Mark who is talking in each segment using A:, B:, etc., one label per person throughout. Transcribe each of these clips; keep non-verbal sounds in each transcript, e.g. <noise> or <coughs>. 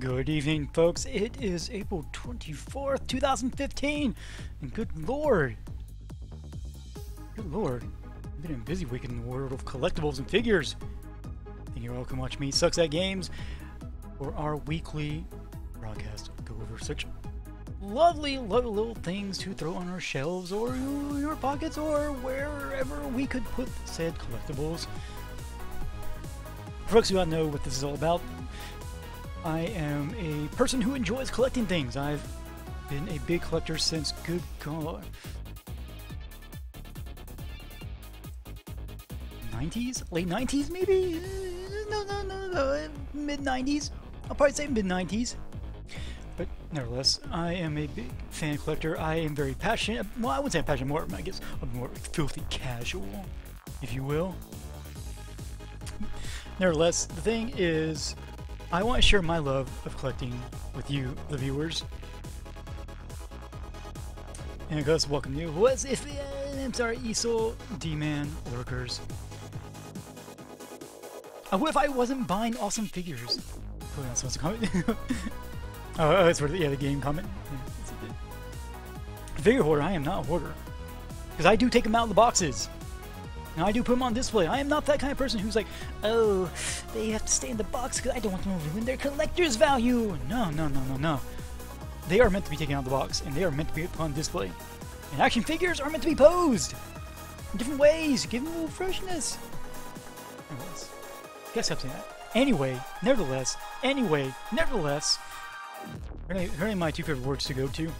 A: Good evening, folks. It is April 24th, 2015. And good lord. Good lord. I've been a busy week in the world of collectibles and figures. Thank you all come watch me, SuxAtGames, for our weekly broadcast. Go over such lovely, lovely little things to throw on our shelves or your pockets or wherever we could put said collectibles. For folks who don't know what this is all about, I am a person who enjoys collecting things. I've been a big collector since good god. 90s? Late 90s maybe? No, no, no, no. Mid 90s? I'll probably say mid 90s. But nevertheless, I am a big fan collector. I am very passionate. Well, I wouldn't say passionate, more, I guess I'm more filthy casual, if you will. Nevertheless, the thing is, I want to share my love of collecting with you, the viewers. And of course, welcome to you. What's if I'm sorry, Esol, D-Man, Lurkers. Uh, what if I wasn't buying awesome figures? Oh, that's supposed to comment. <laughs> oh, oh, that's where the, yeah, the game comment. Yeah, Figure hoarder, I am not a hoarder. Because I do take them out of the boxes. And I do put them on display. I am not that kind of person who's like, oh, they have to stay in the box because I don't want them to ruin their collector's value. No, no, no, no, no. They are meant to be taken out of the box, and they are meant to be put on display. And action figures are meant to be posed in different ways, give them a little freshness. Anyways, guess I'm saying that. Anyway, nevertheless, anyway, nevertheless, really my two favorite words to go to.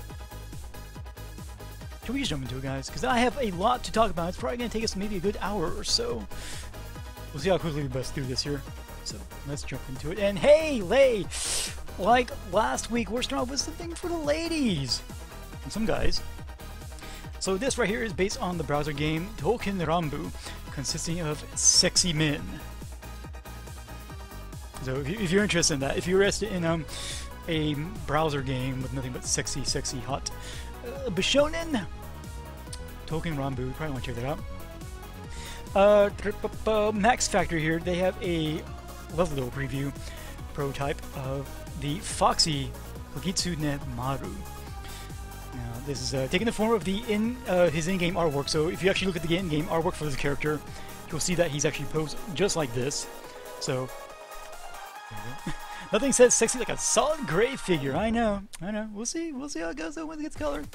A: Can we just jump into it, guys? Because I have a lot to talk about. It's probably going to take us maybe a good hour or so. We'll see how quickly we bust through this here. So let's jump into it. And hey, Lay! Like last week, we're starting with something for the ladies. And some guys. So this right here is based on the browser game Touken Ranbu, consisting of sexy men. So if you're interested in that, if you're interested in um, a browser game with nothing but sexy, sexy, hot uh, Bishonen, Touken Ranbu, probably want to check that out. Uh, Max Factory here, they have a lovely little preview prototype of the Foxy Hogitsune Maru. Now, this is uh, taking the form of the in uh, his in-game artwork. So if you actually look at the in-game artwork for this character, you'll see that he's actually posed just like this. So <laughs> nothing says sexy like a solid gray figure. I know, I know. We'll see. We'll see how it goes though when it gets colored.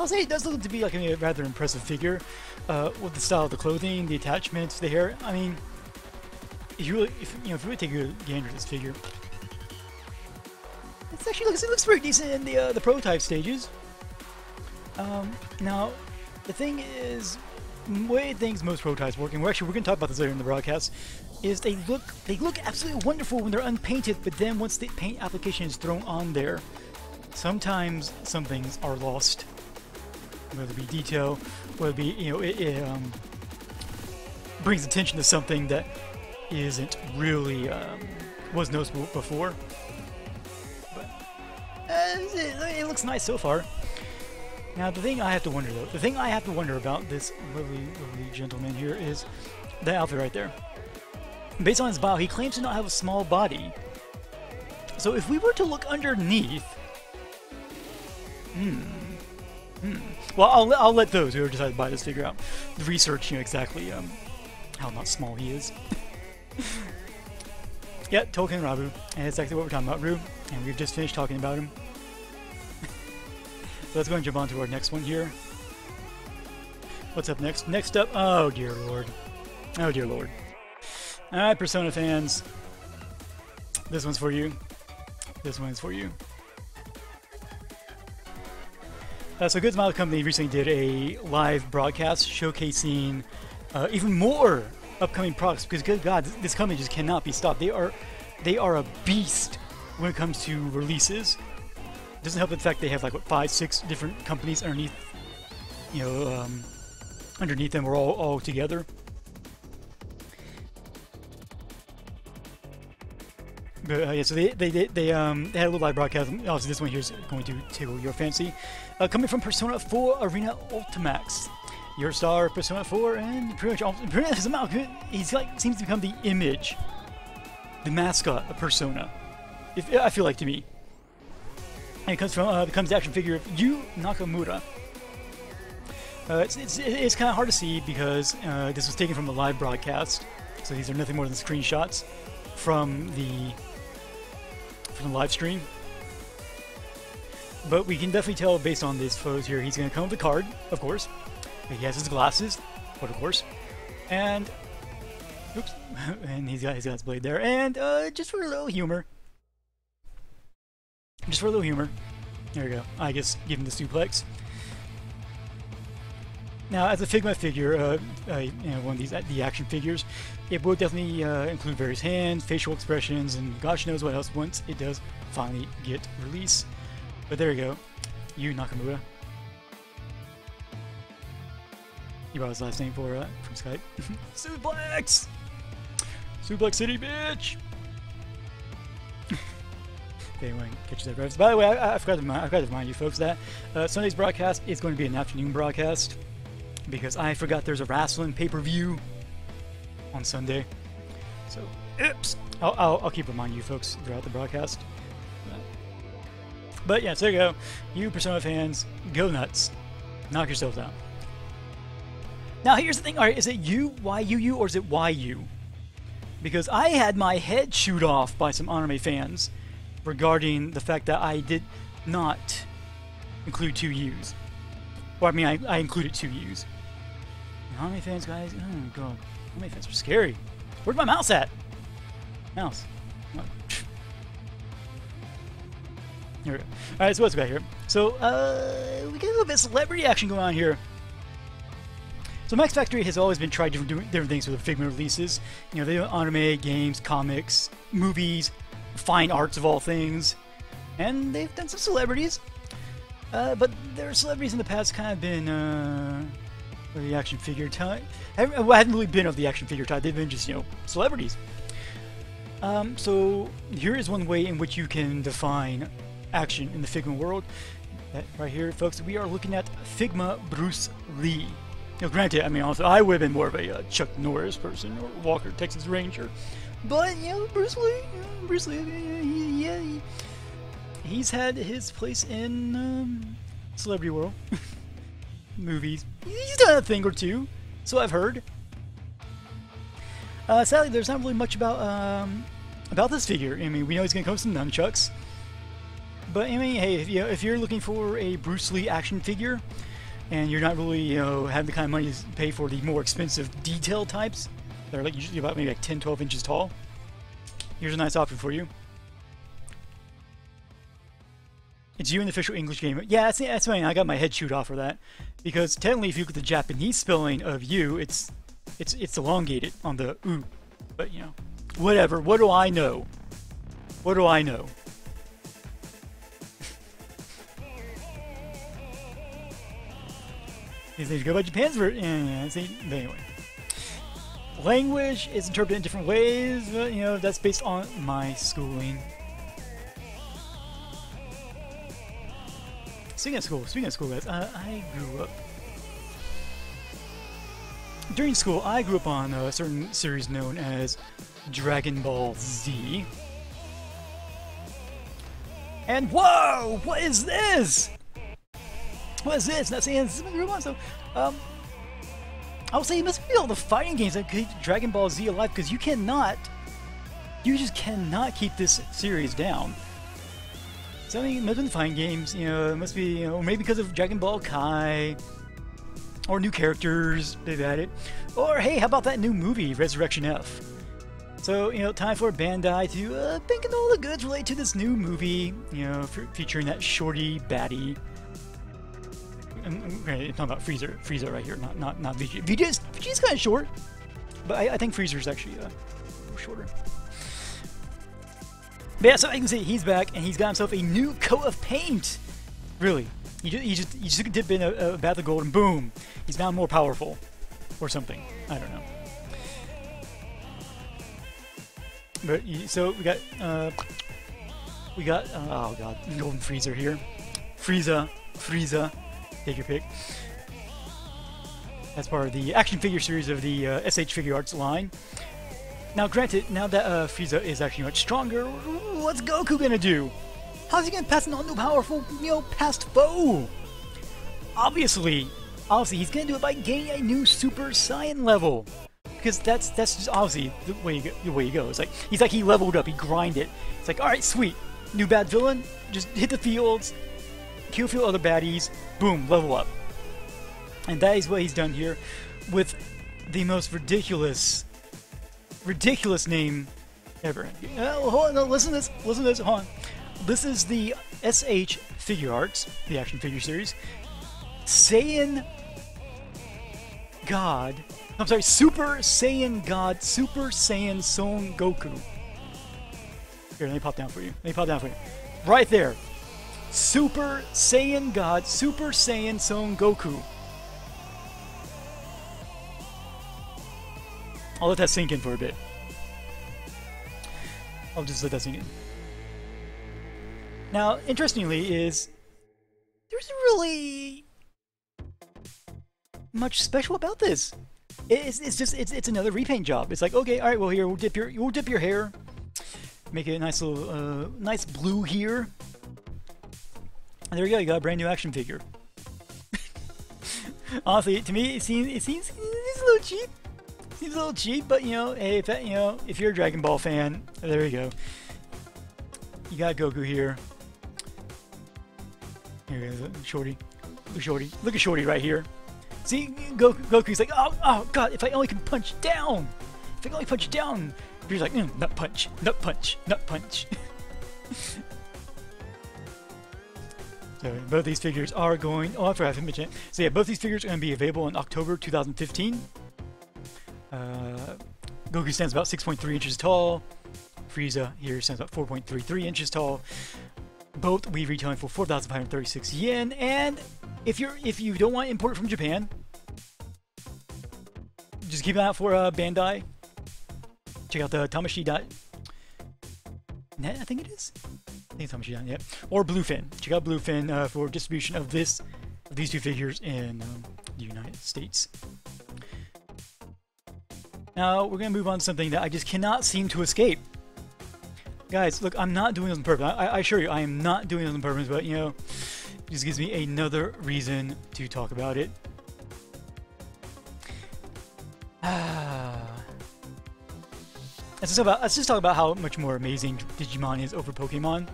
A: I'll say it does look to be like a rather impressive figure, uh, with the style of the clothing, the attachments, the hair. I mean, if you really, if you know, if you really take a gander at this figure, it actually looks it looks pretty decent in the uh, the prototype stages. Um, now, the thing is, way things most prototypes working, we're actually we're gonna talk about this later in the broadcast, is they look they look absolutely wonderful when they're unpainted, but then once the paint application is thrown on there, sometimes some things are lost whether it be detail, whether it be, you know, it, it um, brings attention to something that isn't really, um, was noticeable before. But, uh, it, it, looks nice so far. Now, the thing I have to wonder, though, the thing I have to wonder about this lovely, lovely gentleman here is that outfit right there. Based on his bio, he claims to not have a small body. So if we were to look underneath, hmm, Hmm. Well, I'll, I'll let those who decided to buy this figure out The research, you know, exactly um, how not small he is. <laughs> yeah, Touken Ranbu, and that's exactly what we're talking about, Rue, and we've just finished talking about him. Let's go and jump on to our next one here. What's up next? Next up, oh dear lord. Oh dear lord. Alright, Persona fans. This one's for you. This one's for you. Uh, so Good Smile Company recently did a live broadcast showcasing uh, even more upcoming products because good God, this company just cannot be stopped. They are they are a beast when it comes to releases. It doesn't help the fact they have like what five, six different companies underneath, you know, um, underneath them. We're all all together. But uh, yeah, so they they they, they um they had a little live broadcast. Obviously, this one here is going to tickle your fancy. Uh, coming from Persona 4 Arena Ultimax. Your star, Persona 4, and pretty much <laughs> pretty much he's like seems to become the image, the mascot of Persona. If, I feel like to me. And it comes from uh, comes the action figure of Yu Nakamura. Uh, it's it's, it's kind of hard to see because uh, this was taken from a live broadcast, so these are nothing more than screenshots from the from the live stream. But we can definitely tell based on these photos here, he's going to come with a card, of course. He has his glasses, but of course, and oops, <laughs> and he's got he's got his blade there, and uh, just for a little humor, just for a little humor. There we go. I guess give him the suplex. Now, as a Figma figure, uh, uh, you know, one of these the action figures, it will definitely uh, include various hands, facial expressions, and gosh knows what else once it does finally get released. But there you go, you Nakamura. You brought his last name for uh, from Skype. <laughs> Suplex, Suplex City, bitch. Catches that reference. By the way, I, I, forgot to remind, I forgot to remind you folks that uh, Sunday's broadcast is going to be an afternoon broadcast because I forgot there's a wrestling pay-per-view on Sunday. So, oops. I'll, I'll, I'll, keep reminding you folks throughout the broadcast. But yeah, so there you go. You Persona fans, go nuts. Knock yourselves out. Now here's the thing, alright, is it you, Y-U-U, or is it Y-U? Because I had my head chewed off by some anime fans regarding the fact that I did not include two U's. Well, I mean, I, I included two U's. How many fans, guys? Oh god. How many fans are scary? Where's my mouse at? Mouse. Here we go. Alright, so what's got here? So, uh, we get a little bit of celebrity action going on here. So Max Factory has always been trying different, different things with the Figma releases. You know, they do anime, games, comics, movies, fine arts of all things. And they've done some celebrities. Uh, but their celebrities in the past kind of been, uh, the action figure type. I haven't really been of the action figure type. They've been just, you know, celebrities. Um, so here is one way in which you can define action in the Figma world. That right here, folks, we are looking at Figma Bruce Lee. Now, granted, I mean, also, I would have been more of a uh, Chuck Norris person or Walker Texas Ranger, but you know, Bruce Lee, Bruce Lee, yeah, he, he's had his place in um, celebrity world. <laughs> movies. He's done a thing or two, so I've heard. Uh, sadly, there's not really much about um, about this figure. I mean, we know he's to come with some nunchucks. But I mean, hey, if, you know, if you're looking for a Bruce Lee action figure, and you're not really, you know, have the kind of money to pay for the more expensive detail types, that are like usually about maybe like 10, 12 inches tall, here's a nice option for you. It's you in the official English game. Yeah, that's, that's fine. I got my head chewed off for that. Because technically, if you look at the Japanese spelling of you, it's it's it's elongated on the u. But, you know, whatever. What do I know? What do I know? <laughs> These go by Japan's version. Yeah, see, anyway. Language is interpreted in different ways, but, you know, that's based on my schooling. Speaking of school, speaking of school, guys, uh, I grew up. During school, I grew up on a certain series known as Dragon Ball Z. And whoa! What is this? What is this? Is group so um I would say you must be all the fighting games that keep Dragon Ball Z alive because you cannot you just cannot keep this series down. So I mean, it must been fighting games, you know, it must be, you know, maybe because of Dragon Ball Kai, or new characters they've added, or hey, how about that new movie, Resurrection F? So, you know, time for Bandai to uh, bank in all the goods related to this new movie, you know, featuring that shorty baddie. I'm, I'm talking about Freezer, Frieza right here, not not not Vegeta. Vegeta's, Vegeta's kind of short, but I, I think Frieza's actually uh, shorter. But yeah, so I can see he's back and he's got himself a new coat of paint. Really, you just you just you just dip in a, a bath of gold and boom, he's now more powerful, or something. I don't know. But so we got uh, we got uh, oh god, golden Freezer here, Frieza, Frieza, take your pick. That's part of the action figure series of the uh, SH Figuarts line. Now, granted, now that uh, Frieza is actually much stronger, what's Goku gonna do? How's he gonna pass an all-new powerful, you know, past foe? Obviously, obviously, he's gonna do it by gaining a new Super Saiyan level. Because that's that's just obviously the way you go, the way you go. It's like he's like he leveled up, he grinded. It's like all right, sweet, new bad villain, just hit the fields, kill a few other baddies, boom, level up. And that is what he's done here with the most ridiculous, ridiculous name ever. Hold on, no, listen to this, listen to this, hold on. This is the SH Figuarts, the action figure series. Saiyan God, I'm sorry, Super Saiyan God, Super Saiyan Son Goku. Here, let me pop down for you. Let me pop down for you. Right there. Super Saiyan God, Super Saiyan Son Goku. I'll let that sink in for a bit. I'll just let that sink in. Now, interestingly, is there's really much special about this. It's, it's just it's, it's another repaint job. It's like okay, all right, well here we'll dip your we'll dip your hair, make it a nice little uh, nice blue here. There you go. You got a brand new action figure. <laughs> Honestly, to me, it seems it seems it's a little cheap. Seems a little cheap, but you know, hey, if you know, if you're a Dragon Ball fan, there you go. You got Goku here. Here is Shorty. Look Shorty. Look at Shorty right here. See, Goku, Goku's like, oh, oh, God, if I only can punch down. If I can only punch down. He's like, mm, nut punch, nut punch, nut punch. <laughs> so both these figures are going, oh, I forgot to mention. So yeah, both these figures are going to be available in October 2015. Uh, Goku stands about 6.3 inches tall. Frieza here stands about 4.33 inches tall. Both we retailing for 4,536 yen, and if you're if you don't want to import from Japan, just keep an eye out for uh, Bandai. Check out the Tamashii.net, I think it is. Think it's Tamashii.net, yeah. Or Bluefin. Check out Bluefin uh, for distribution of this, of these two figures in um, the United States. Now, we're to move on to something that I just cannot seem to escape. Guys, look, I'm not doing this on purpose. I, I assure you, I am not doing this on purpose, but, you know, it just gives me another reason to talk about it. <sighs> let's, just about, let's just talk about how much more amazing Digimon is over Pokemon.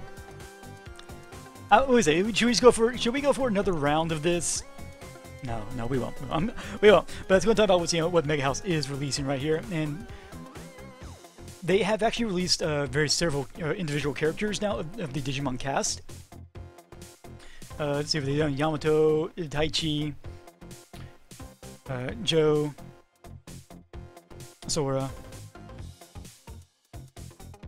A: Uh, what? Should we go for? Should we go for another round of this? No, no, we won't. Um, we won't. But let's go talk about you know what Mega House is releasing right here, and they have actually released uh, very several uh, individual characters now of, of, the Digimon cast. Uh, let's see if they've done Yamato, Taichi, uh, Joe, Sora.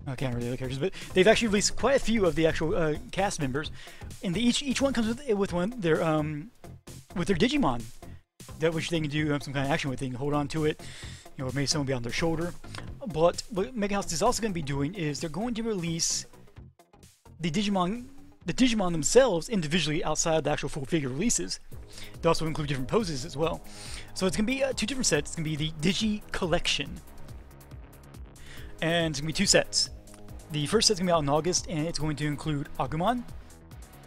A: I can't remember the other characters, but they've actually released quite a few of the actual uh, cast members, and the, each each one comes with with one their um with their Digimon, that which they can do um, some kind of action with. They can hold on to it, you know, maybe someone be on their shoulder. But what Mega House is also going to be doing is they're going to release the Digimon the Digimon themselves individually outside the actual full figure releases. They also include different poses as well. So it's going to be uh, two different sets. It's going to be the Digi Collection. And it's going to be two sets. The first set's going to be out in August, and it's going to include Agumon,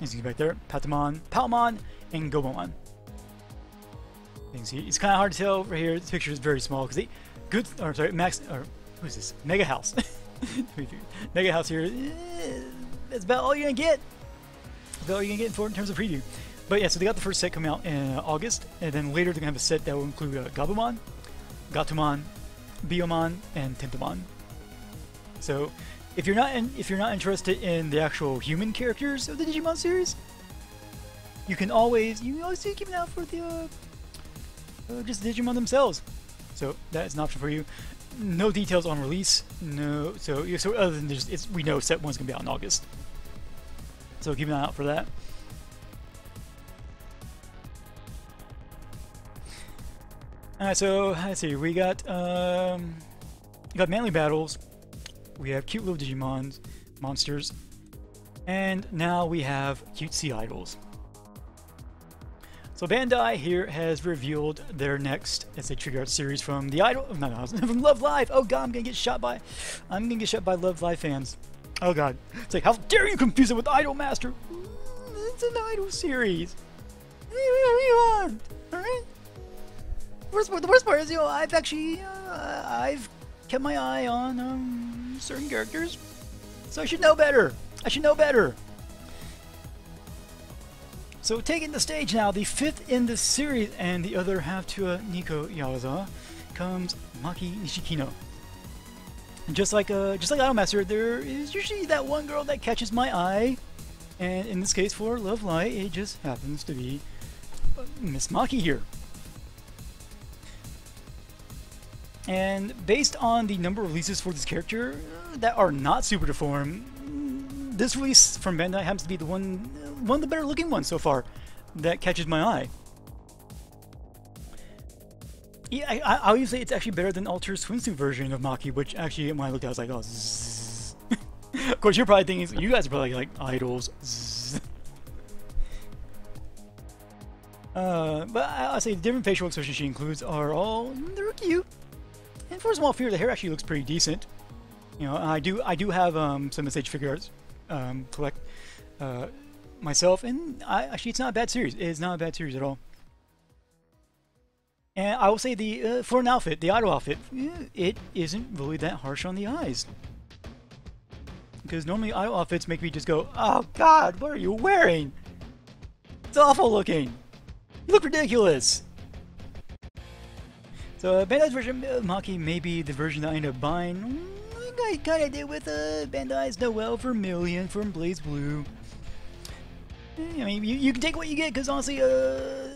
A: as you can see back there, Patamon, Palmon, and Gomamon. It's kind of hard to tell right here. This picture is very small because they good. Or sorry, Max. Or who is this? Mega House. <laughs> Mega House here. Eh, that's about all you're gonna get That's all you're gonna get for in terms of preview. But yeah, so they got the first set coming out in August, and then later they're gonna have a set that will include uh, Gabumon, Gatomon, Biyomon, and Tentomon. So if you're not in, if you're not interested in the actual human characters of the Digimon series, you can always you can always keep an eye out for the uh, uh, just Digimon themselves. So that is an option for you. No details on release. No, so so other than just it's we know set one's gonna be out in August. So keep an eye out for that. Alright, so let's see. We got um, we got manly battles. We have cute little Digimons, monsters, and now we have cute sea idols. So Bandai here has revealed their next SH Trigger Art series from the Idol, no, no, <laughs> from Love Live. Oh god, I'm gonna get shot by, I'm gonna get shot by Love Live fans. Oh god, it's like how dare you confuse it with Idol Master? It's an Idol series. What do you want? All right. Worst part, the worst part is, you know, I've actually, uh, I've kept my eye on um, certain characters, so I should know better. I should know better. So taking the stage now, the fifth in the series and the other half to uh, Nico Yazawa comes Maki Nishikino. And just like uh, just like Idolmaster, there is usually that one girl that catches my eye, and in this case for Love Live, it just happens to be uh, Miss Maki here. And based on the number of releases for this character uh, that are not super deformed, this release from Bandai happens to be the one, one of the better looking ones so far that catches my eye. Yeah, I, I, would say it's actually better than Alter's swimsuit version of Maki, which actually, when I looked at I was like, oh. <laughs> Of course, you're probably thinking, you guys are probably like, idols. Uh, but I, I say the different facial expressions she includes are all, they're cute. And for a small figure, the hair actually looks pretty decent. You know, I do I do have um, some SH figure um, collect uh, myself, and I, actually it's not a bad series. It's not a bad series at all. And I will say the uh, for an outfit, the auto outfit, it isn't really that harsh on the eyes. Because normally auto outfits make me just go, oh god, what are you wearing? It's awful looking. You look ridiculous. So uh, Bandai's version of Maki may be the version that I end up buying. I kind of did with uh, Bandai's Noel Vermilion from BlazBlue. I mean, you, you can take what you get, because honestly, uh,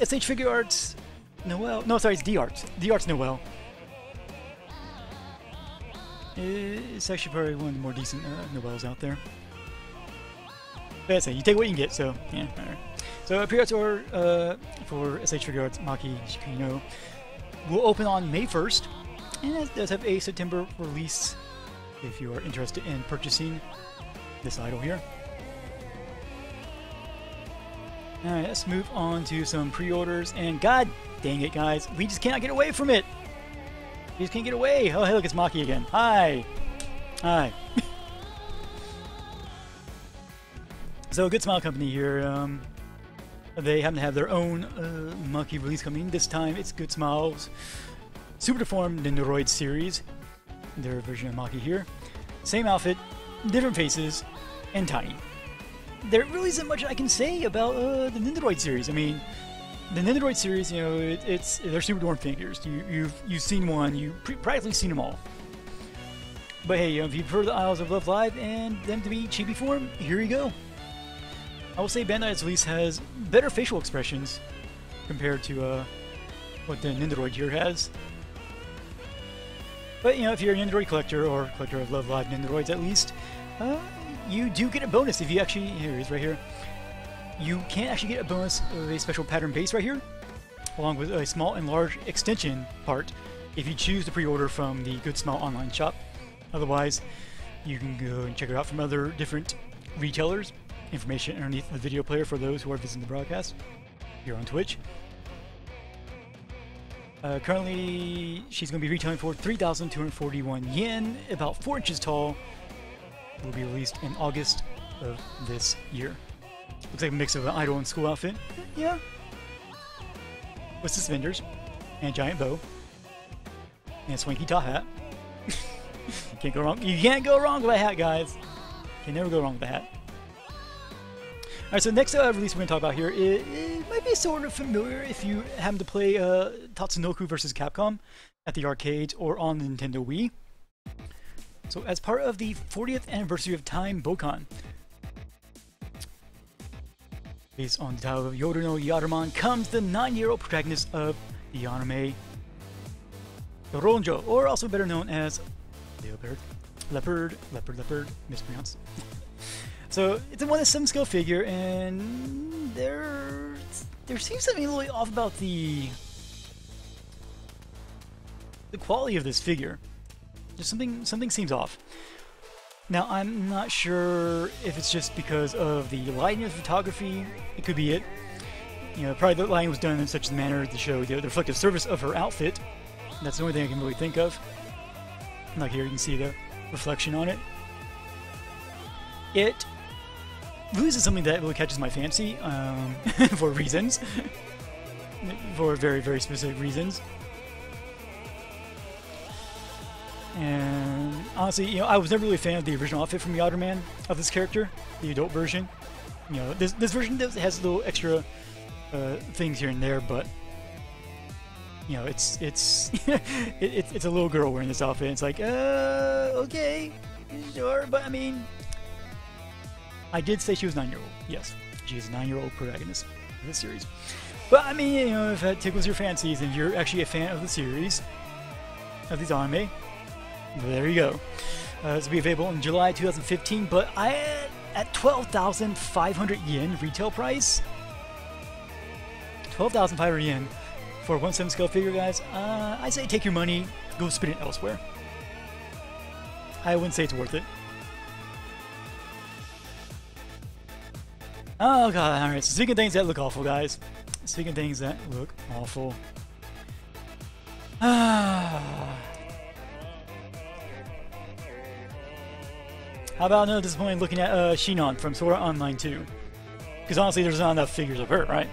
A: SH Figuarts Noel. No, sorry, it's D-Arts. D-Arts Noel. It's actually probably one of the more decent uh, Noelles out there. But that's it, you take what you can get, so, yeah, alright. So, pre-arts or uh, for SH Figuarts Maki Shikino will open on May 1st, and it does have a September release if you are interested in purchasing this idol here. Alright, let's move on to some pre-orders, and god dang it guys, we just cannot get away from it! We just can't get away! Oh hey look, it's Maki again. Hi! Hi. <laughs> so, Good Smile Company here, um, they happen to have their own uh, Maki release coming. This time it's Good Smiles Super Deformed Nendoroid series. Their version of Maki here. Same outfit, different faces, and tiny. There really isn't much I can say about uh, the Nendoroid series. I mean, the Nendoroid series, you know, it, it's they're Super Deformed figures. You, you've you've seen one, you've practically seen them all. But hey, you know, if you prefer the Isles of Love Live and them to be chibi form, here you go. I will say Bandai at least has better facial expressions compared to uh, what the Nendoroid here has. But you know, if you're a Nendoroid collector or collector of Love Live Nendoroids at least, uh, you do get a bonus if you actually here it is right here. You can actually get a bonus of a special pattern base right here, along with a small and large extension part if you choose to pre-order from the Good Smile online shop. Otherwise, you can go and check it out from other different retailers information underneath the video player for those who are visiting the broadcast here on Twitch. Uh, currently, she's going to be retailing for 3,241 yen, about 4 inches tall. Will be released in August of this year. Looks like a mix of an idol and school outfit. Yeah. With suspenders, and giant bow, and a swanky top hat. <laughs> can't go wrong. You can't go wrong with a hat, guys. You can never go wrong with a hat. Alright, so next uh, release we're going to talk about here, it, it, might be sort of familiar if you happen to play uh, Tatsunoko vs. Capcom at the arcades or on the Nintendo Wii. So as part of the 40th anniversary of Time Bokan, based on the title of Yoruno Yatterman, comes the 9-year-old protagonist of the anime Ronjo, or also better known as Leopard, Leopard, Leopard, Leopard, mispronounced. <laughs> So it's a one in seven scale figure, and there there seems to be a little off about the the quality of this figure. Just something something seems off. Now I'm not sure if it's just because of the lighting of the photography. It could be it. You know, probably the lighting was done in such a manner to show the, the reflective surface of her outfit. That's the only thing I can really think of. Like here, you can see the reflection on it. It really isn't something that really catches my fancy um, <laughs> for reasons. <laughs> for very, very specific reasons. And honestly, you know, I was never really a fan of the original outfit from Yatterman of this character, the adult version. You know, this this version does, has a little extra uh, things here and there, but you know, it's it's <laughs> it, it's it's a little girl wearing this outfit. It's like, uh, okay, sure, but I mean, I did say she was nine year old. Yes, she is a nine year old protagonist of this series. But I mean, you know, if that tickles your fancies and you're actually a fan of the series, of these anime, there you go. Uh, this will be available in July 2015, but I at 12,500 yen retail price. 12,500 yen for a 1 7 scale figure, guys. Uh, I say take your money, go spend it elsewhere. I wouldn't say it's worth it. Oh god, alright, so speaking things that look awful, guys. Speaking things that look awful. Ah. <sighs> How about another disappointing looking at uh, Sinon from Sword Art Online 2? Because honestly, there's not enough figures of her, right?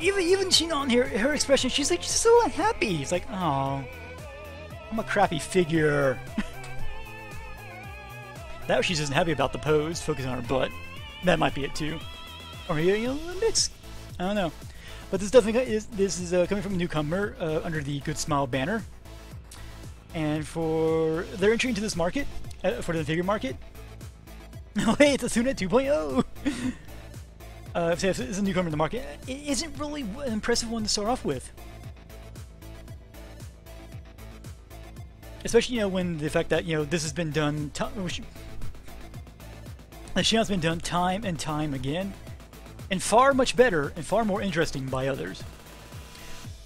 A: Even even Sinon here, her expression, she's like she's so unhappy. It's like, oh, I'm a crappy figure. <laughs> that she's just happy about the pose, focusing on her butt. That might be it too, or maybe you know a mix. I don't know. But this definitely is this is uh, coming from a newcomer uh, under the Good Smile banner, and for their entry into this market, uh, for the figure market. <laughs> Wait, it's a Asuna 2.0! <laughs> uh, if it's a newcomer in the market, it isn't really an impressive one to start off with. Especially, you know, when the fact that, you know, this has been done... The Sinon's been done time and time again. And far much better and far more interesting by others.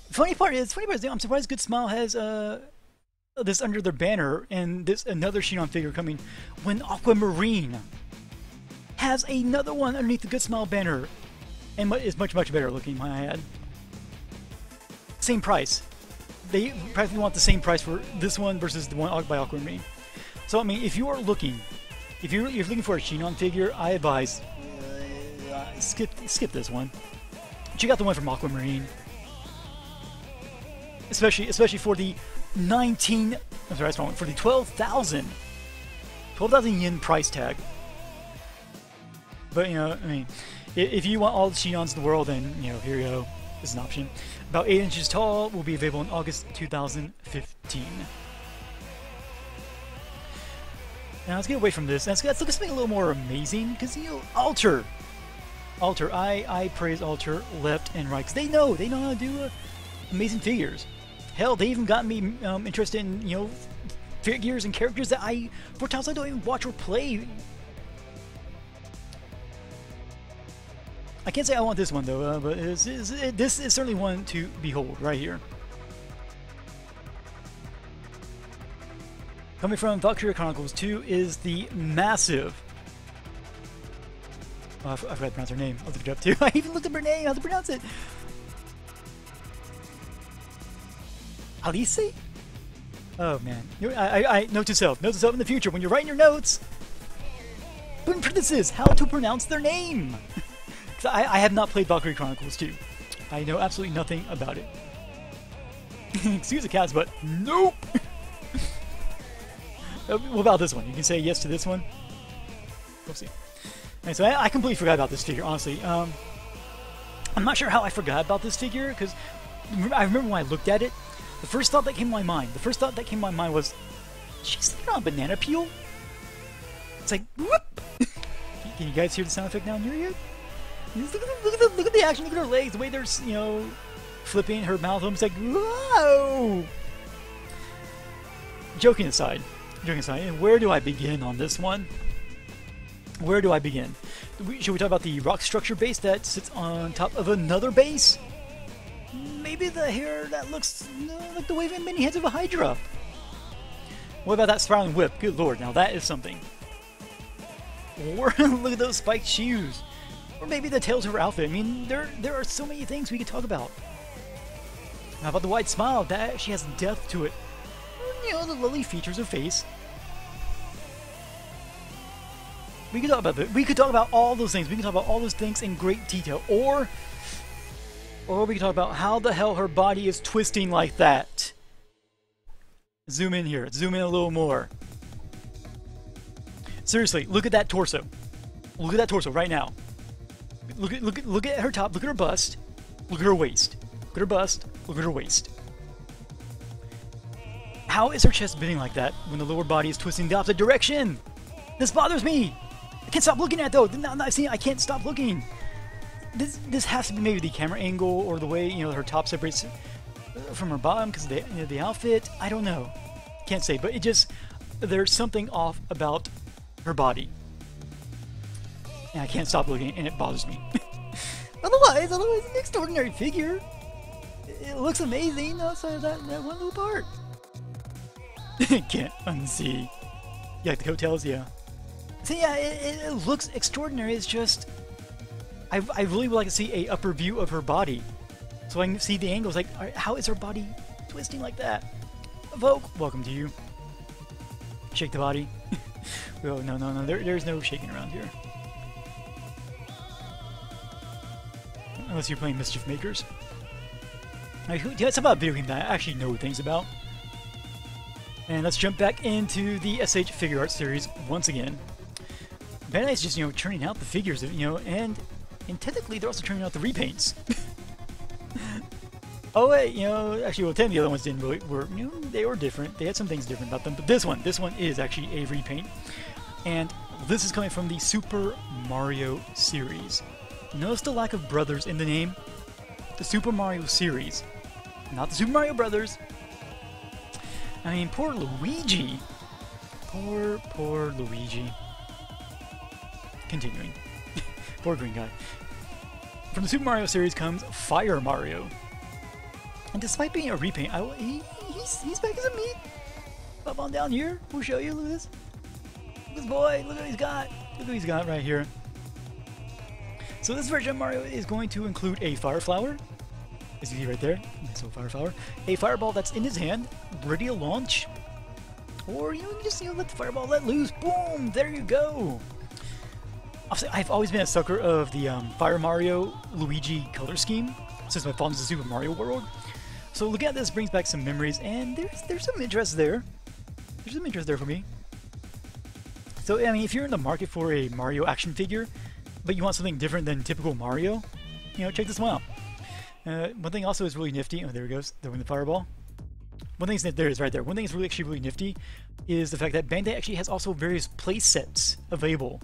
A: The funny part is, funny part is, I'm surprised Good Smile has, uh, this under their banner and this another Sinon figure coming when Aquamarine has another one underneath the Good Smile banner and is much much better looking might I. Same price. They practically want the same price for this one versus the one by Aquamarine. So I mean if you are looking if you're, you're looking for a Sinon figure, I advise uh, skip skip this one. Check out the one from Aquamarine. Especially especially for the 19, I'm sorry, that's wrong, for the 12,000, 12,000 yen price tag. But, you know, I mean, if you want all the Sinons in the world, then, you know, here you go. This is an option. About 8 inches tall, will be available in August 2015. Now let's get away from this. Let's, let's look at something a little more amazing, because, you know, Alter. Alter, I, I praise Alter left and right, because they know, they know how to do uh, amazing figures. Hell, they even got me um, interested in, you know, figures and characters that I, for times I don't even watch or play. I can't say I want this one though, uh, but it's, it's, it, this is certainly one to behold right here. Coming from Valkyria Chronicles 2 is the massive. Oh, I, forgot to pronounce her name. I'll it up too. <laughs> I even looked up her name. How to pronounce it? Alice? Oh man. I, I, I, note to self. Note to self in the future when you're writing your notes. Put in parentheses how to pronounce their name. <laughs> I, I have not played Valkyria Chronicles 2. I know absolutely nothing about it. <laughs> Excuse the cats, but nope. Uh, what about this one? You can say yes to this one. We'll see. so I, I, completely forgot about this figure, honestly. Um, I'm not sure how I forgot about this figure because I remember when I looked at it, the first thought that came to my mind, the first thought that came to my mind was, she's sitting on a banana peel? It's like, whoop! <laughs> Can you guys hear the sound effect now in your ear? Look at, the, look, at the, look at the action, look at her legs, the way they're, you know, flipping her mouth open. It's like, whoa! Joking aside, joking aside, where do I begin on this one? Where do I begin? Should we talk about the rock structure base that sits on top of another base? maybe the hair that looks uh, like the waving mini heads of a Hydra. What about that spiraling whip? Good lord, now that is something. Or <laughs> look at those spiked shoes. Or maybe the tails of her outfit. I mean, there there are so many things we could talk about. How about the white smile? That she has depth to it. You know, the lily features her face. We could talk about. We could talk about all those things. We could talk about all those things in great detail. Or, or we could talk about how the hell her body is twisting like that. Zoom in here. Zoom in a little more. Seriously, look at that torso. Look at that torso right now. Look at look at look at her top. Look at her bust. Look at her waist. Look at her bust. Look at her waist. How is her chest bending like that when the lower body is twisting the opposite direction? This bothers me. I can't stop looking at it though. Now, see, I can't stop looking. This this has to be maybe the camera angle or the way you know her top separates uh, from her bottom because of the, you know, the outfit. I don't know. Can't say, but it just there's something off about her body. And I can't stop looking, and it bothers me. <laughs> otherwise, otherwise, an extraordinary figure. It looks amazing outside of that, that one little part. <laughs> can't unsee. Yeah, the coattails, yeah. So yeah, it, it, looks extraordinary. It's just, I, I really would like to see a upper view of her body, so I can see the angles. Like, how is her body twisting like that? Vogue, welcome to you. Shake the body. <laughs> oh no no no, there, there's no shaking around here. Unless you're playing Mischief Makers. Right, who, that's about video game that I actually know things about. And let's jump back into the SH Figure Art series once again. Bandai's just, you know, churning out the figures, you know, and and technically they're also churning out the repaints. <laughs> oh wait, you know, actually, well, ten of the other ones didn't really were, you know, they were different. They had some things different about them, but this one, this one is actually a repaint, and this is coming from the Super Mario series. Notice the lack of brothers in the name. The Super Mario series, not the Super Mario Brothers. I mean, poor Luigi. Poor, poor Luigi. Continuing. <laughs> poor green guy. From the Super Mario series comes Fire Mario. And despite being a repaint, I, he, he's, he's back as a meat. Up on down here. We'll show you. Look at this. Look at this boy. Look what he's got. Look what he's got right here. So this version of Mario is going to include a Fire Flower, as you see right there, little Fire Flower, a Fireball that's in his hand, ready to launch, or you know, just you know, let the Fireball let loose, boom, there you go. I've always been a sucker of the um, Fire Mario Luigi color scheme since my fondness of Super Mario World. So looking at this brings back some memories, and there's there's some interest there. There's some interest there for me. So I mean, if you're in the market for a Mario action figure, but you want something different than typical Mario, you know, check this one out. Uh, one thing also is really nifty. Oh, there it goes. Throwing the fireball. One thing that there is right there. One thing that's really actually really nifty is the fact that Bandai actually has also various play sets available.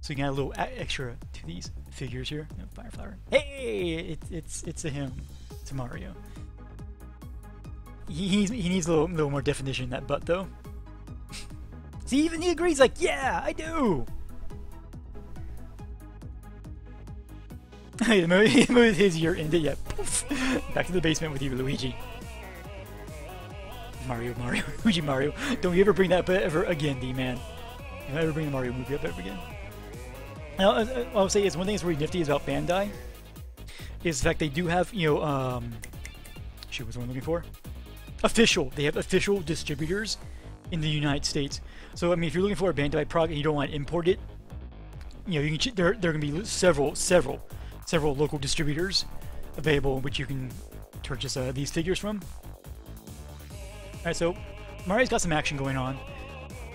A: So you can add a little extra to these figures here. Fire flower. Hey, it, it's it's a him. It's a Mario. He, he's, he needs a little, little more definition in that butt though. <laughs> See, even he agrees. Like, yeah, I do. he moved his year into yeah. Back to the basement with you, Luigi. Mario, Mario, <laughs> Luigi, Mario. Don't you ever bring that up ever again, D-man. Don't ever bring the Mario movie up ever again. Now, uh, uh, I'll say is one thing that's really nifty about Bandai is the fact they do have, you know, um, shoot, what's what I'm looking for? Official. They have official distributors in the United States. So, I mean, if you're looking for a Bandai product and you don't want to import it, you know, you can there, there are going to be several, several several local distributors available in which you can purchase uh, these figures from. Alright, so Mario's got some action going on,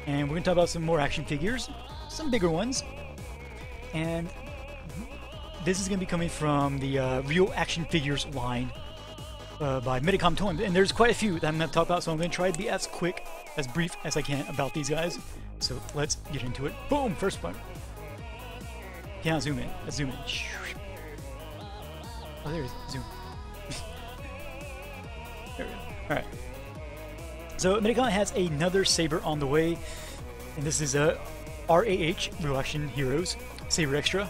A: and we're going to talk about some more action figures, some bigger ones, and this is going to be coming from the uh, Real Action Figures line uh, by Medicom Toys, and there's quite a few that I'm going to talk about, so I'm going to try to be as quick, as brief as I can about these guys. So let's get into it. Boom! First one. Yeah, zoom in. Let's zoom in. Oh, there it is. Zoom. <laughs> there we go. Alright. So, Medicom has another Saber on the way, and this is a RAH, Real Action Heroes, Saber Extra,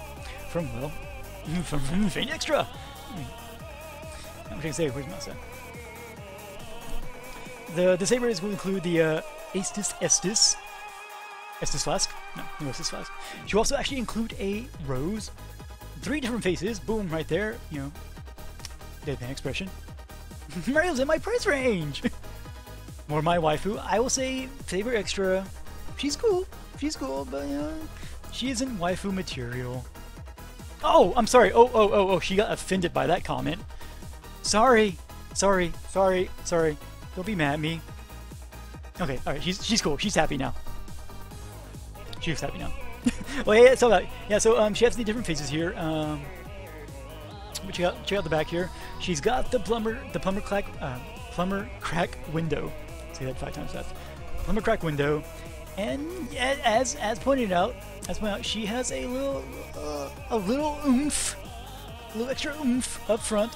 A: from, well, <laughs> from, from Faint Extra! I'm gonna say, where's my set? The, the going to include the uh, Astis Estus, Estus Flask? No, no Estus Flask. Will also actually include a Rose three different faces. Boom, right there. You know, deadpan expression. <laughs> Mario's in my price range. <laughs> More my waifu. I will say Saber Extra. She's cool. She's cool, but you know, she isn't waifu material. Oh, I'm sorry. Oh, oh, oh, oh. She got offended by that comment. Sorry, sorry, sorry, sorry. Don't be mad at me. Okay, all right. She's she's cool. She's happy now. She's happy now. <laughs> well, yeah. So uh, yeah. So um, she has the different faces here. Um, but check out check out the back here. She's got the plumber the plumber crack uh, plumber crack window. Say that five times fast. Plumber crack window, and as as pointed out, as out, she has a little uh, a little oomph, a little extra oomph up front.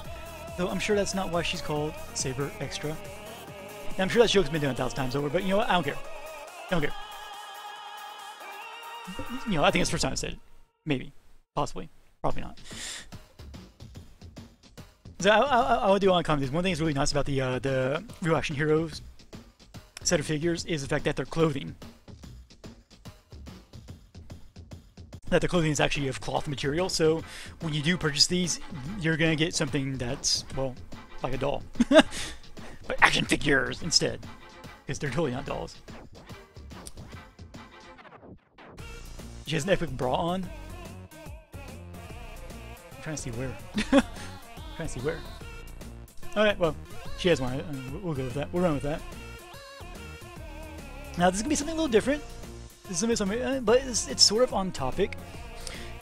A: Though I'm sure that's not why she's called Saber Extra. And I'm sure that joke's been done a thousand times over, but you know what? I don't care. I don't care. You know, I think it's the first time I said it. Maybe. Possibly. Probably not. So I, I, I would do on comments. One thing that's really nice about the uh, the Real Action Heroes set of figures is the fact that their clothing that the clothing is actually of cloth material. So when you do purchase these, you're gonna get something that's well like a doll, <laughs> but action figures instead, because they're totally not dolls. She has an epic bra on. I'm trying to see where. <laughs> trying to see where. Alright, well, she has one. Uh, we'll go with that. We'll run with that. Now, this is going to be something a little different. But it's, it's sort of on topic.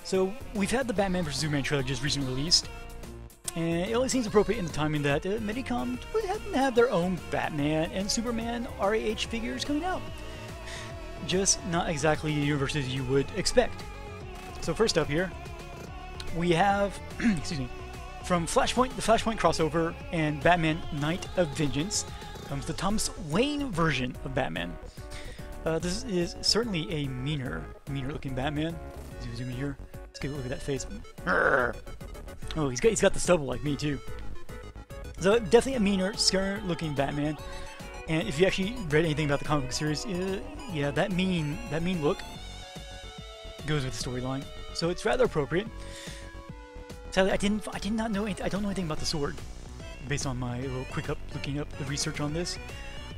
A: So, we've had the Batman vs. Superman trailer just recently released. And it only seems appropriate in the timing that uh, Medicom would have their own Batman and Superman RAH figures coming out. Just not exactly the universes you would expect. So first up here, we have, <clears throat> excuse me, from Flashpoint, the Flashpoint crossover, and Batman Knight of Vengeance comes the Thomas Wayne version of Batman. Uh, this is certainly a meaner, meaner looking Batman. Zoom, zoom in here. Let's get a look at that face. Oh, he's got he's got the stubble like me too. So definitely a meaner, scarier looking Batman. And if you actually read anything about the comic book series, uh, yeah, that mean that mean look goes with the storyline. So it's rather appropriate. Sadly, I didn't. I did not know. Anything, I don't know anything about the sword, based on my little quick up looking up the research on this.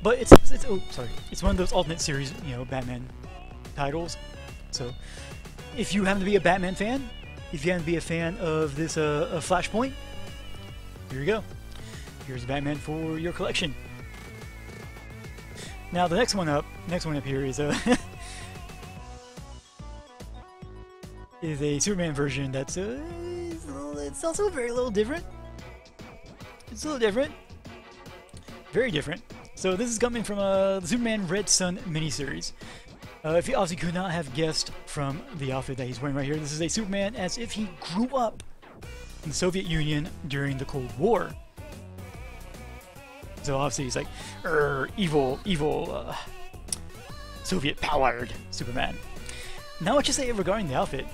A: But it's, it's, it's oh sorry, it's one of those alternate series, you know, Batman titles. So if you happen to be a Batman fan, if you happen to be a fan of this uh, of Flashpoint, here you go. Here's Batman for your collection. Now the next one up, next one up here is uh, a <laughs> is a Superman version that's uh, it's also very little different. It's a little different. Very different. So this is coming from uh, the Superman Red Sun miniseries. Uh, if you obviously could not have guessed from the outfit that he's wearing right here, this is a Superman as if he grew up in the Soviet Union during the Cold War. So obviously he's like, er, evil, evil, uh, Soviet-powered Superman. Now what you say regarding the outfit?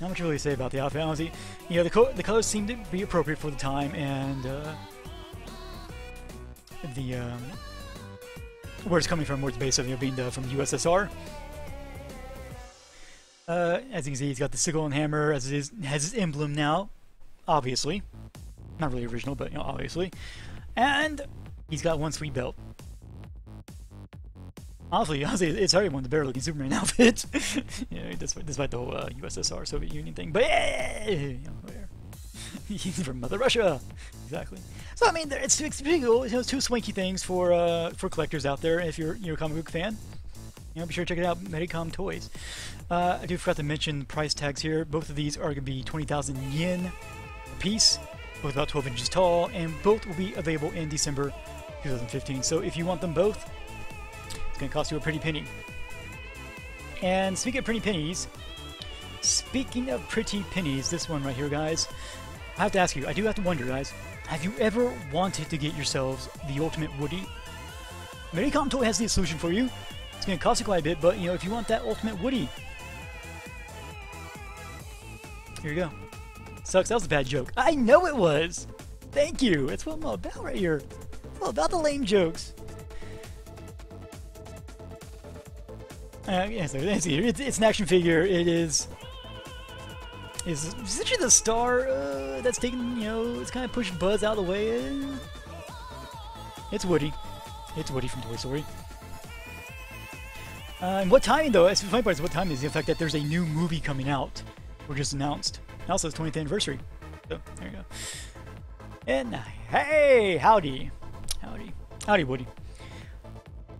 A: Not much to really say about the outfit, honestly. You know, the, co the colors seem to be appropriate for the time, and uh, the um, where it's coming from, where it's based on, you know, being the, from the USSR. Uh, as you can see, he's got the sickle and hammer as it is, has his emblem now, obviously. Not really original, but you know, obviously. And he's got one sweet belt. Honestly, <laughs> honestly, it's already one the better looking Superman outfits. you know, despite, despite the whole uh, USSR Soviet Union thing. But yeah, you know, he's <laughs> from Mother Russia. Exactly. So I mean, it's it's pretty cool. Know, two swanky things for uh, for collectors out there. If you're you're a comic book fan, you know, be sure to check it out. Medicom Toys. Uh, I do forgot to mention price tags here. Both of these are going to be 20,000 yen a piece, both about 12 inches tall, and both will be available in December 2015. So if you want them both, it's going to cost you a pretty penny. And speaking of pretty pennies, speaking of pretty pennies, this one right here, guys, I have to ask you, I do have to wonder, guys, have you ever wanted to get yourselves the ultimate Woody? Medicom Toy has the solution for you. It's going to cost you quite a bit, but, you know, if you want that ultimate Woody, here you go. Sucks, that was a bad joke. I know it was! Thank you! It's what I'm all about right here. It's all about the lame jokes. Uh, yeah, so it's, it's, an action figure. It is. Is essentially the star uh, that's taking, you know, it's kind of pushed Buzz out of the way. It's Woody. It's Woody from Toy Story. Uh, and what timing, though? That's the funny part is what timing is the fact that there's a new movie coming out, or just announced. And also, it's 20th anniversary. So, there you go. And, hey, howdy. Howdy. Howdy, Woody.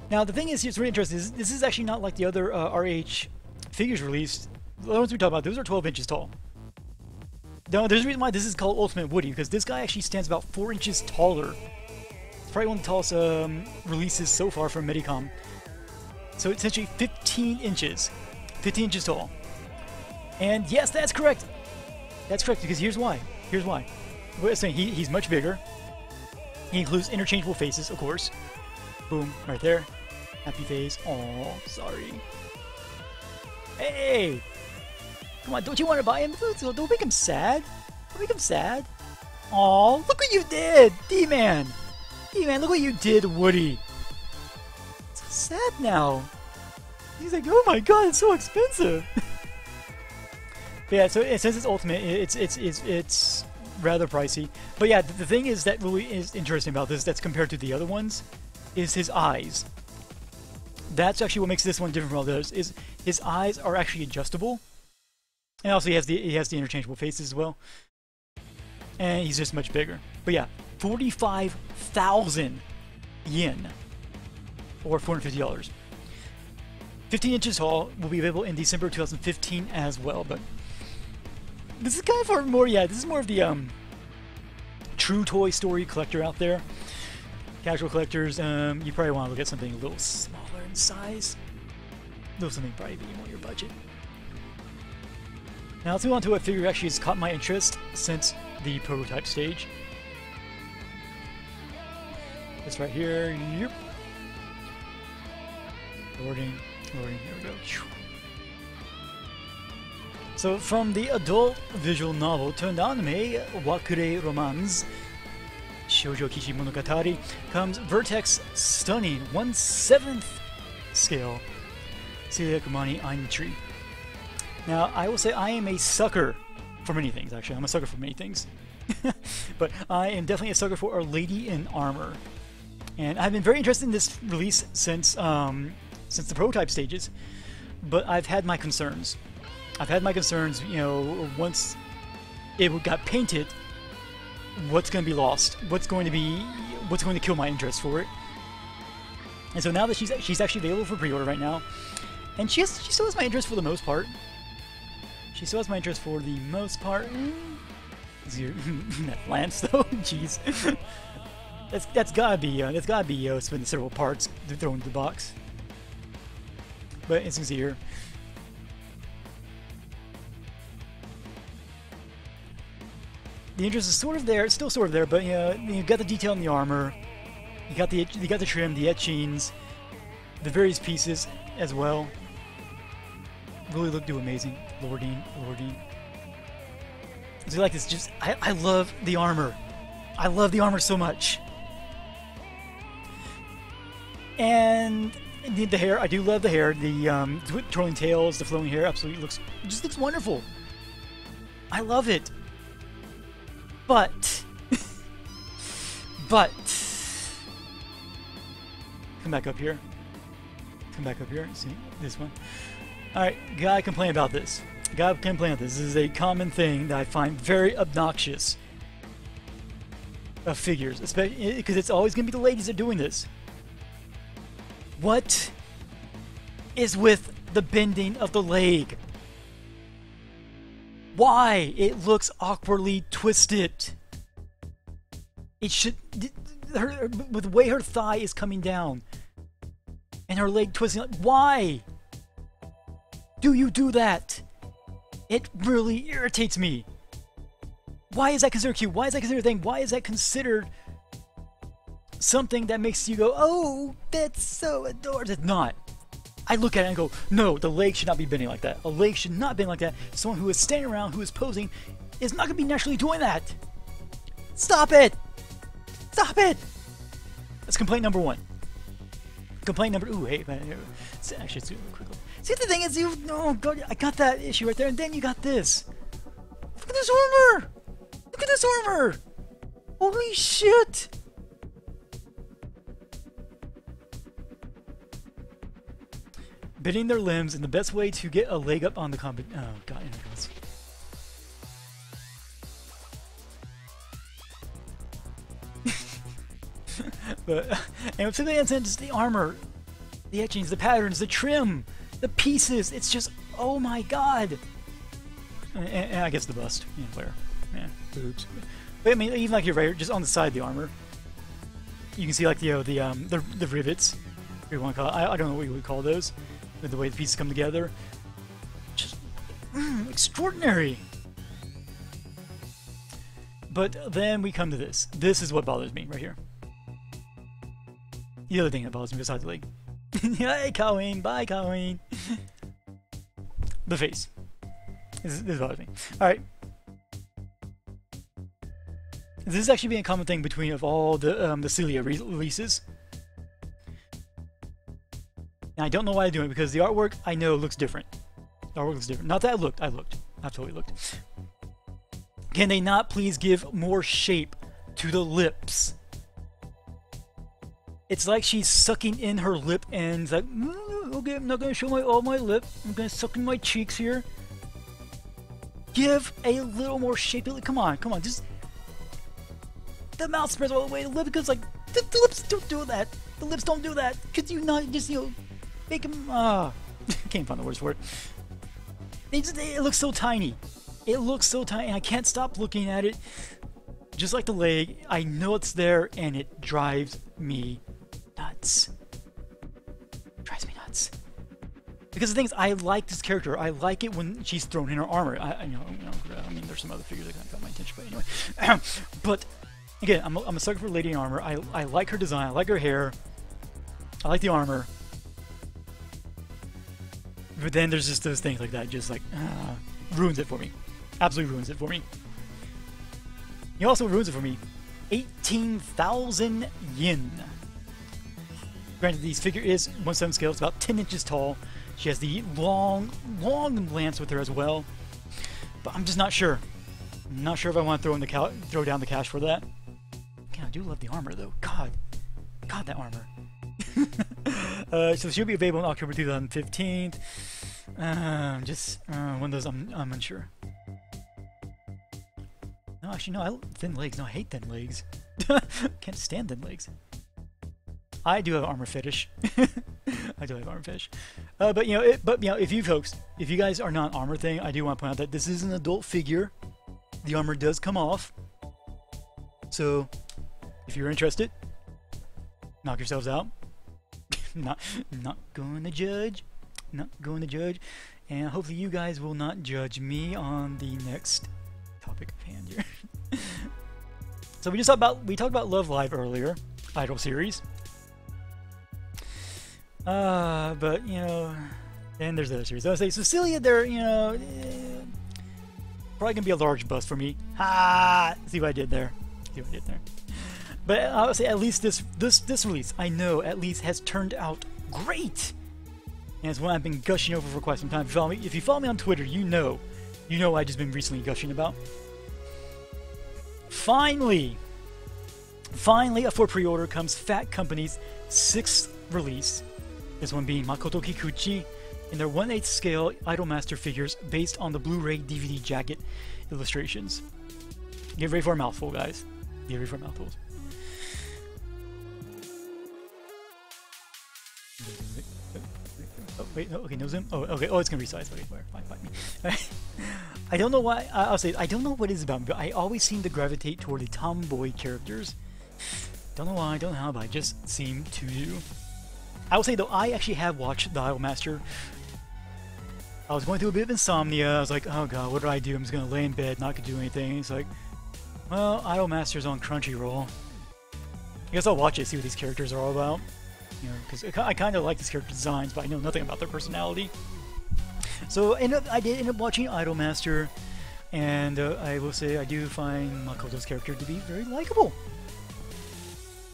A: Now, the thing is, it's really interesting. This, this is actually not like the other uh, RH figures released. The ones we talk about, those are 12 inches tall. No, there's a reason why this is called Ultimate Woody, because this guy actually stands about 4 inches taller. It's probably one of the tallest um, releases so far from Medicom. So it's essentially 15 inches. 15 inches tall. And yes, that's correct. That's correct, because here's why. Here's why. We're saying he, he's much bigger. He includes interchangeable faces, of course. Boom, right there. Happy face. Oh, sorry. Hey! Come on, don't you want to buy him? Food? Don't make him sad. Don't make him sad. Oh, look what you did! D-Man! D-Man, look what you did, Woody! So sad now. He's like, oh my god, it's so expensive! <laughs> yeah, so it says it's ultimate. It's, it's, it's, it's rather pricey. But yeah, the, thing is that really is interesting about this that's compared to the other ones is his eyes. That's actually what makes this one different from all those. Is his eyes are actually adjustable, and also he has the he has the interchangeable faces as well, and he's just much bigger. But yeah, forty five thousand yen, or four hundred fifty dollars. 15 inches tall will be available in December 2015 as well, but this is kind of more, yeah, this is more of the um, true Toy Story collector out there casual collectors, um, you probably want to look at something a little smaller in size. A little something probably more your budget. Now let's move on to a figure actually has caught my interest since the prototype stage. This right here, yep. Loading, loading, we go. So from the adult visual novel turned anime, Walkure Romanze, Shoujo Kishi Monogatari comes Vertex Stunning 1 7th scale Celia Cumani Aintree. Now, I will say I am a sucker for many things, actually. I'm a sucker for many things. <laughs> but I am definitely a sucker for Our Lady in Armor. And I've been very interested in this release since um, since the prototype stages, but I've had my concerns. I've had my concerns, you know, once it got painted what's going to be lost, what's going to be, what's going to kill my interest for it. And so now that she's she's actually available for pre-order right now, and she has, she still has my interest for the most part. She still has my interest for the most part. that <laughs> Lance though, <laughs> jeez, that's that's gotta be uh, that's gotta be uh, spending several parts to throw into the box. But it's here, the interest is sort of there. It's still sort of there, but you know, you got the detail in the armor. You got the you got the trim, the etchings, the various pieces as well. Really look do amazing, Lordine, Lordine. So like this, just I, I love the armor. I love the armor so much. And the, the hair, I do love the hair. The um, twirling tails, the flowing hair, absolutely looks just looks wonderful. I love it. But... <laughs> but... Come back up here. Come back up here. See, this one. Alright, gotta complain about this. Gotta complain about this. This is a common thing that I find very obnoxious of figures, especially eh, because it's always gonna be the ladies that are doing this. What is with the bending of the leg? Why? It looks awkwardly twisted. It should... Her, with the way her thigh is coming down. And her leg twisting. Why? Do you do that? It really irritates me. Why is that considered cute? Why is that considered a thing? Why is that considered something that makes you go, oh, that's so adorable? It's not. I look at it and go, no, the leg should not be bending like that. A leg should not bend like that. Someone who is standing around, who is posing, is not going to be naturally doing that. Stop it! Stop it! That's complaint number one. Complaint number. Ooh, hey, man. Uh, actually, it's quickly. See, the thing is, you. No, oh, I got that issue right there, and then you got this. Look at this armor! Look at this armor! Holy shit! Bending their limbs in the best way to get a leg up on the combat. Oh god, goes. <laughs> but and particularly and just the armor, the etchings, the patterns, the trim, the pieces. It's just oh my god. And, and I guess the bust, you know, where, yeah, boobs. But I mean, even like you're right, just on the side of the armor, you can see like the you know, the um the the rivets. If you want to call it. I, I don't know what you would call those, with the way the pieces come together. Just mm, extraordinary. But then we come to this. This is what bothers me right here. The other thing that bothers me besides the leg. <laughs> hey, Colleen. Bye, Colleen. <laughs> the face. This, bothers me. Alright. This is actually being a common thing between of all the um, the Celia re releases. And I don't know why I'm doing it because the artwork I know looks different. The artwork looks different. Not that I looked. I looked. I totally looked. Can they not please give more shape to the lips? It's like she's sucking in her lip and like, mm, okay, I'm not gonna show my all my lip. I'm gonna suck in my cheeks here. Give a little more shape. Come on, come on, just the mouth spreads all the way. The lip goes like the, the lips don't do that. The lips don't do that. Could you not just you know make them? Ah, <laughs> uh, can't find the words for it. It, just, it looks so tiny. It looks so tiny. I can't stop looking at it. Just like the leg, I know it's there, and it drives me nuts. Drives me nuts. Because the thing is, I like this character. I like it when she's thrown in her armor. I, you know, you know I mean, there's some other figures that got my attention, but anyway. <clears throat> but again, I'm a, I'm a sucker for Lady in Armor. I, I like her design. I like her hair. I like the armor. But then there's just those things like that, just like uh, ruins it for me. Absolutely ruins it for me. He also ruins it for me. 18,000 yen. Granted, this figure is 1 7 scale. It's about 10 inches tall. She has the long, long lance with her as well. But I'm just not sure. I'm not sure if I want to throw in the throw down the cash for that. I do love the armor though. God, God, that armor. <laughs> uh, so she'll be available in October 2015. Um, just uh, one of those I'm, I'm unsure. No, actually, no. I thin legs. No, I hate thin legs. <laughs> Can't stand thin legs. I do have armor fetish. <laughs> I do have armor fetish. Uh, but you know, it, but you know, if you folks, if you guys are not armor thing, I do want to point out that this is an adult figure. The armor does come off. So, if you're interested, knock yourselves out. <laughs> not, not going to judge. Not going to judge. And hopefully you guys will not judge me on the next topic of hand here. <laughs> so we just talked about we talked about Love Live earlier, Idol series. Uh, but you know, then there's the other series. I say Cecilia, they're you know, eh, probably gonna be a large bust for me. Ha! See what I did there? See what I did there? But I would say at least this this this release, I know at least has turned out great. And it's one I've been gushing over for quite some time. If you follow me, if you follow me on Twitter, you know, you know I've just been recently gushing about. Finally, finally, a for pre-order comes Phat Company's sixth release. This one being Makoto Kikuchi in their 1 8 scale Idolmaster figures based on the Blu-ray DVD jacket illustrations. Get ready for a mouthful, guys. Get ready for a mouthful. Oh, wait, no, okay, no zoom. Oh, okay. Oh, it's gonna resize. Okay, fine, fine, fine. <laughs> I don't know why. I'll say I don't know what it is about but I always seem to gravitate toward the tomboy characters. Don't know why. Don't know how, but I just seem to do. I will say though, I actually have watched The Idolmaster. I was going through a bit of insomnia. I was like, oh god, what do I do? I'm just gonna lay in bed, not gonna do anything. It's like, well, Idolmaster's on Crunchyroll. I guess I'll watch it, see what these characters are all about. You know, because I kind of like these character designs, but I know nothing about their personality. So up, I did end up watching Idolmaster, and uh, I will say I do find Makoto's character to be very likable.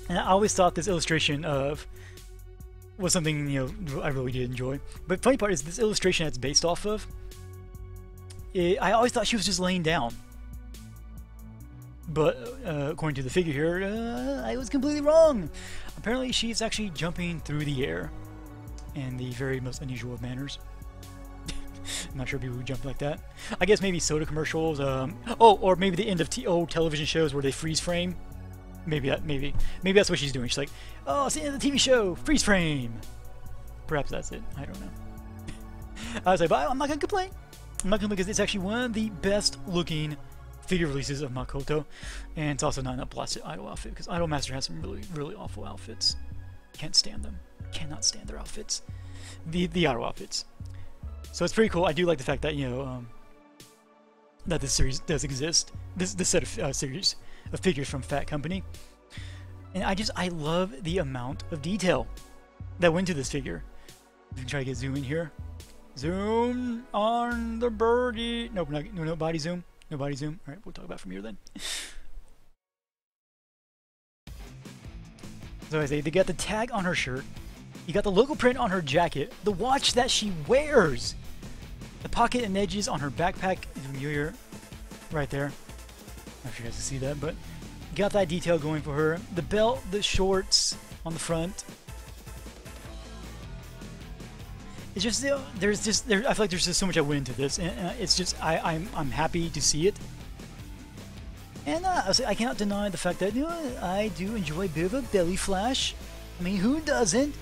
A: And I always thought this illustration of was something you know I really did enjoy. But funny part is this illustration that's based off of. It, I always thought she was just laying down. but uh, according to the figure here, uh, I was completely wrong. Apparently, she's actually jumping through the air in the very most unusual of manners. <laughs> I'm not sure people would jump like that. I guess maybe soda commercials. Um, oh, or maybe the end of t old television shows where they freeze frame. Maybe that. Maybe. Maybe that's what she's doing. She's like, "Oh, it's the end of the TV show. Freeze frame." Perhaps that's it. I don't know. <laughs> I was like, but I'm not gonna complain. I'm not gonna because it's actually one of the best looking figure releases of Makoto, and it's also not a blasted Idol outfit because Idol Master has some really, really awful outfits. Can't stand them. Cannot stand their outfits. The the Idol outfits. So it's pretty cool. I do like the fact that you know um, that this series does exist. This this set of uh, series of figures from Phat Company, and I just I love the amount of detail that went to this figure. We can try to get zoom in here. Zoom on the birdie. Nope, no, no body zoom. No body zoom. All right, we'll talk about from here then. <laughs> so I say they got the tag on her shirt. You got the logo print on her jacket. The watch that she wears. The pocket and edges on her backpack. You're right there. Not you guys can see that, but got that detail going for her. The belt, the shorts on the front. It's just there's just there. I feel like there's just so much I went into this, and uh, it's just I I'm I'm happy to see it. And uh, I cannot deny the fact that you know, I do enjoy a bit of a belly flash. I mean, who doesn't?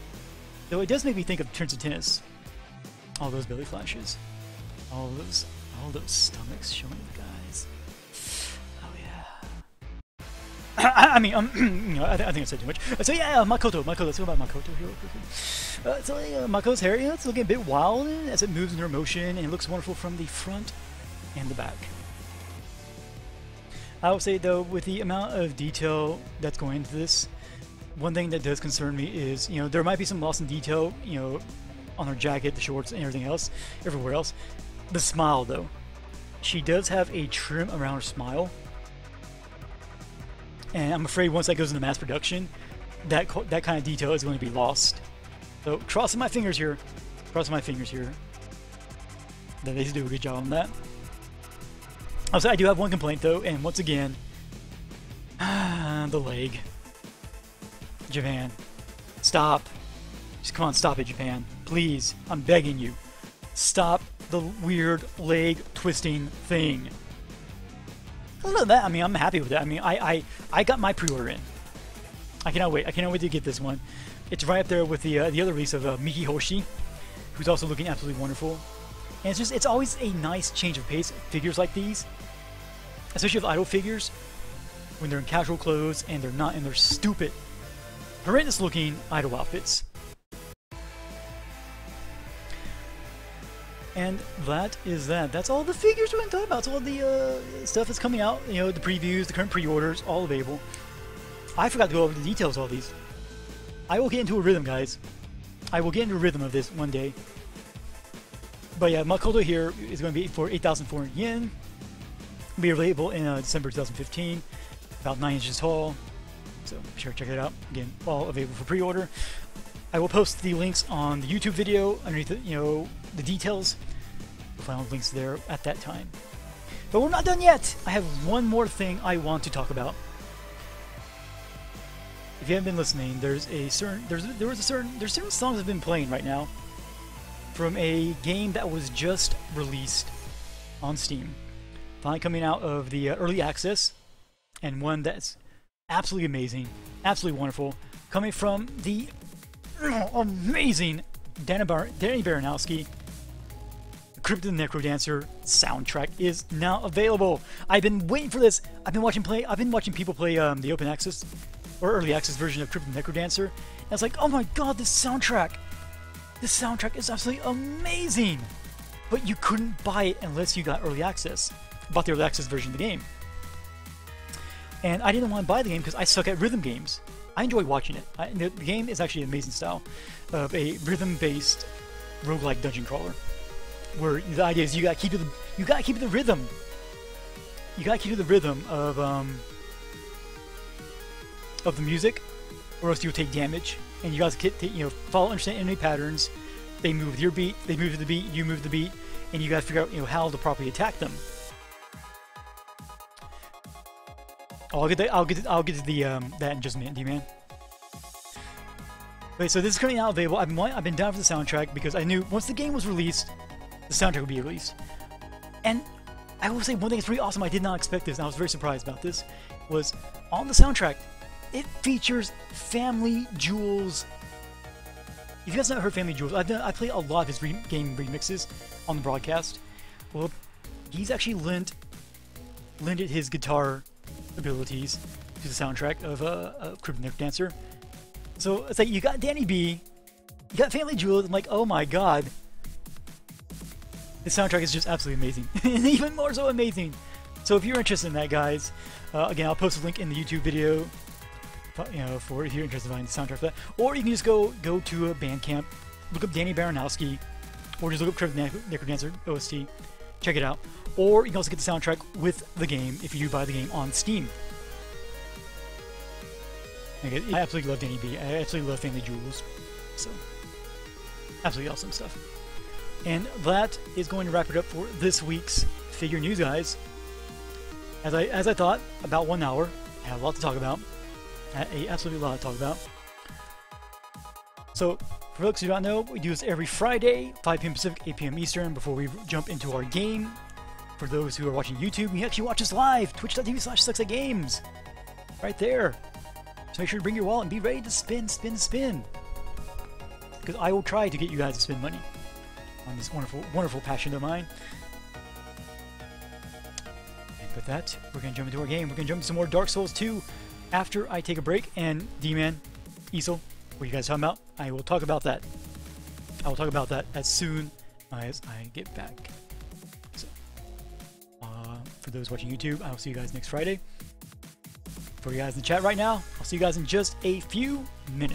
A: Though it does make me think of Turns of Tennis. All those belly flashes, all those all those stomachs showing <coughs> I, mean, um, <coughs> you know, I, th I, think I said too much. So yeah, uh, Makoto, Makoto. Let's talk about Makoto here. Uh, so uh, Makoto's hair, you know, it's looking a bit wild as it moves in her motion, and it looks wonderful from the front and the back. I would say though, with the amount of detail that's going into this, one thing that does concern me is, you know, there might be some loss in detail, you know, on her jacket, the shorts, and everything else, everywhere else. The smile though, she does have a trim around her smile and I'm afraid once that goes into mass production, that that kind of detail is going to be lost. So crossing my fingers here, crossing my fingers here, that they do a good job on that. Also, I do have one complaint though, and once again, <sighs> the leg. Japan, stop. Just come on, stop it, Japan. Please, I'm begging you. Stop the weird leg twisting thing. Other than that, I mean, I'm happy with that. I mean, I, I, I got my pre-order in. I cannot wait. I cannot wait to get this one. It's right up there with the uh, the other release of uh, Miki Hoshi, who's also looking absolutely wonderful. And it's just, it's always a nice change of pace. Figures like these, especially with idol figures, when they're in casual clothes and they're not in their stupid, horrendous looking idol outfits. And that is that. That's all the figures we're going to talk about. It's all the uh, stuff that's coming out. You know, the previews, the current pre-orders, all available. I forgot to go over the details of all these. I will get into a rhythm, guys. I will get into a rhythm of this one day. But yeah, Makoto here is going to be for 8,400 yen. Be available in uh, December 2015. About 9 inches tall. So be sure to check it out. Again, all available for pre-order. I will post the links on the YouTube video underneath, the, you know, the details. You'll find links there at that time. But we're not done yet. I have one more thing I want to talk about. If you haven't been listening, there's a certain there's there was a certain there's certain songs I've been playing right now from a game that was just released on Steam. Finally coming out of the uh, early access, and one that's absolutely amazing, absolutely wonderful, coming from the <clears throat> amazing Danny, Bar Danny Baranowski. Crypt the Necrodancer soundtrack is now available. I've been waiting for this. I've been watching play. I've been watching people play um, the open access or early access version of Crypt the Necrodancer. And it's like, oh my god, this soundtrack! This soundtrack is absolutely amazing. But you couldn't buy it unless you got early access. Bought the early access version of the game. And I didn't want to buy the game because I suck at rhythm games. I enjoy watching it. I, the, the, game is actually an amazing style of a rhythm-based roguelike dungeon crawler, where the idea is you gotta keep the you gotta keep the rhythm. You gotta keep the rhythm of um of the music, or else you'll take damage. And you guys get you know follow understand enemy patterns. They move with your beat. They move to the beat. You move the beat, and you gotta figure out you know how to properly attack them. I'll get the, I'll get I'll get to the um that in just a minute, D-man. Wait, so this is coming out available. I've been, I've been down for the soundtrack because I knew once the game was released, the soundtrack would be released. And I will say one thing that's pretty awesome. I did not expect this, and I was very surprised about this. Was on the soundtrack, it features Family Jewels. If you guys haven't heard FamilyJules, I've done, I play a lot of his re game remixes on the broadcast. Well, he's actually lent lended his guitar abilities to the soundtrack of uh, Cryptic Dancer. So it's like you got Danny B, you got FamilyJules. I'm like, oh my god, the soundtrack is just absolutely amazing, <laughs> even more so amazing. So if you're interested in that, guys, uh, again, I'll post a link in the YouTube video, you know, for if you're interested in finding the soundtrack for that. Or you can just go go to a Bandcamp, look up Danny Baranowski, or just look up Cryptic Necrodancer OST, check it out. Or you can also get the soundtrack with the game if you do buy the game on Steam. I absolutely love Danny B. I absolutely love FamilyJules. So, absolutely awesome stuff. And that is going to wrap it up for this week's figure news, guys. As I as I thought, about one hour. I had a lot to talk about. A lot to talk about. So, for folks who don't know, we do this every Friday, 5 p.m. Pacific, 8 p.m. Eastern, before we jump into our game. For those who are watching YouTube, you actually watch us live, twitch.tv slash Games. Right there. So make sure to bring your wallet and be ready to spin, spin, spin. Because I will try to get you guys to spend money on this wonderful, wonderful passion of mine. And with that, we're going to jump into our game. We're going to jump into some more Dark Souls 2 after I take a break. And D-Man, Easel, what you guys talking about? I will talk about that. I will talk about that as soon as I get back. So, uh, for those watching YouTube, I will see you guys next Friday. For you guys in the chat right now, I'll see you guys in just a few minutes.